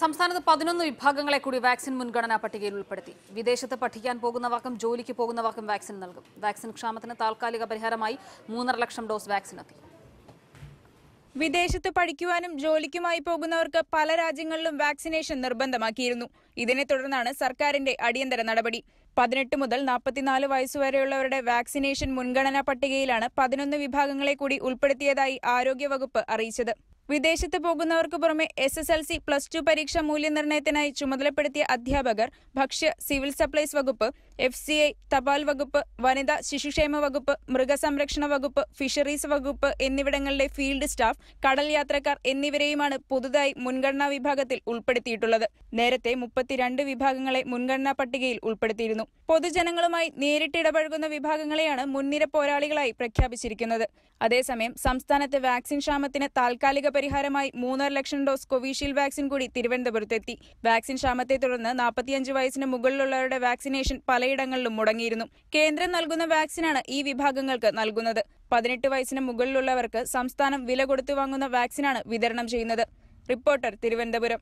സംസ്ഥാനത്ത് പതിനൊന്ന് വിഭാഗങ്ങളെ കൂടി വാക്സിൻ മുൻഗണനാ പട്ടികയിൽ ഉൾപ്പെടുത്തി. വിദേശത്ത് പഠിക്കാൻ പോകുന്നവർക്കും ജോലിക്ക് പോകുന്നവർക്കും വാക്സിൻ നൽകും. വാക്സിൻ ക്ഷാമത്തിന് താൽക്കാലിക പരിഹാരമായി മൂന്നര ലക്ഷം ഡോസ് വാക്സിൻ എത്തി. വിദേശത്ത് പഠിക്കുവാനും ജോലിക്കുമായി പോകുന്നവർക്ക് പല രാജ്യങ്ങളിലും വാക്സിനേഷൻ നിർബന്ധമാക്കിയിരുന്നു. ഇതിനെ തുടർന്നാണ് സർക്കാരിന്റെ അടിയന്തര നടപടി. പതിനെട്ട് മുതൽ നാൽപ്പത്തിനാല് വയസ്സുവരെയുള്ളവരുടെ വാക്സിനേഷൻ മുൻഗണനാ പട്ടികയിലാണ് പതിനൊന്ന് വിഭാഗങ്ങളെ കൂടി ഉൾപ്പെടുത്തിയതായി ആരോഗ്യവകുപ്പ് അറിയിച്ചത്. വിദേശത്ത് പോകുന്നവർക്ക് പുറമെ S S L C plus two പരീക്ഷ മൂല്യനിർണയത്തിനായി ചുമതലപ്പെടുത്തിയ അധ്യാപകർ ഭക്ഷ്യ സിവിൽ സപ്ലൈസ് വകുപ്പ് എഫ് സി ഐ തപാൽ വകുപ്പ് വനിതാ ശിശുക്ഷേമ വകുപ്പ് മൃഗസംരക്ഷണ വകുപ്പ് ഫിഷറീസ് വകുപ്പ് എന്നിവിടങ്ങളിലെ ഫീൽഡ് സ്റ്റാഫ് കടൽ യാത്രക്കാർ എന്നിവരെയുമാണ് പുതുതായി മുൻഗണനാ വിഭാഗത്തിൽ ഉൾപ്പെടുത്തിയിട്ടുള്ളത്. നേരത്തെ മുപ്പത്തിരണ്ട് വിഭാഗങ്ങളെ മുൻഗണനാ പട്ടികയിൽ ഉൾപ്പെടുത്തിയിരുന്നു. പൊതുജനങ്ങളുമായി നേരിട്ട് ഇടപഴകുന്ന വിഭാഗങ്ങളെയാണ് മുൻനിര പോരാളികളായി പ്രഖ്യാപിച്ചിരിക്കുന്നത്. അതേസമയം സംസ്ഥാനത്ത് വാക്സിൻ ക്ഷാമത്തിന് താൽക്കാലിക പരിഹാരമായി മൂന്നര ലക്ഷം ഡോസ് കോവിഷീൽഡ് വാക്സിൻ കൂടി തിരുവനന്തപുരത്തെത്തി. വാക്സിൻ ക്ഷാമത്തെ തുടർന്ന് നാൽപ്പത്തിയഞ്ച് വയസ്സിന് മുകളിലുള്ളവരുടെ വാക്സിനേഷൻ പലയിടങ്ങളിലും മുടങ്ങിയിരുന്നു. കേന്ദ്രം നൽകുന്ന വാക്സിനാണ് ഈ വിഭാഗങ്ങൾക്ക് നൽകുന്നത്. പതിനെട്ട് വയസ്സിന് മുകളിലുള്ളവർക്ക് സംസ്ഥാനം വില കൊടുത്തു വാങ്ങുന്ന വാക്സിനാണ് വിതരണം ചെയ്യുന്നത്. റിപ്പോർട്ടർ തിരുവനന്തപുരം.